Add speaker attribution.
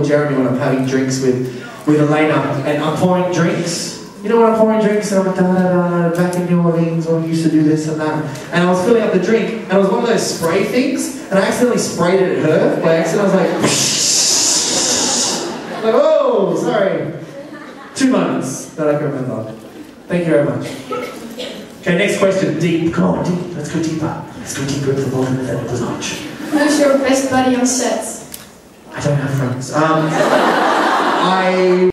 Speaker 1: or Jeremy when I'm having drinks with, with Elena and I'm pouring drinks. You know when I'm pouring drinks and I'm da, da, da, back in New Orleans when we used to do this and that. And I was filling up the drink and it was one of those spray things and I accidentally sprayed it at her by accident. I was like, like, oh, sorry. Two moments that I can remember. Thank you very much. Okay, next question. Deep. Come on, deep. Let's go deeper. Let's go deeper into the bottom of that notch.
Speaker 2: Who's your best buddy on set?
Speaker 1: I don't have friends. Um, I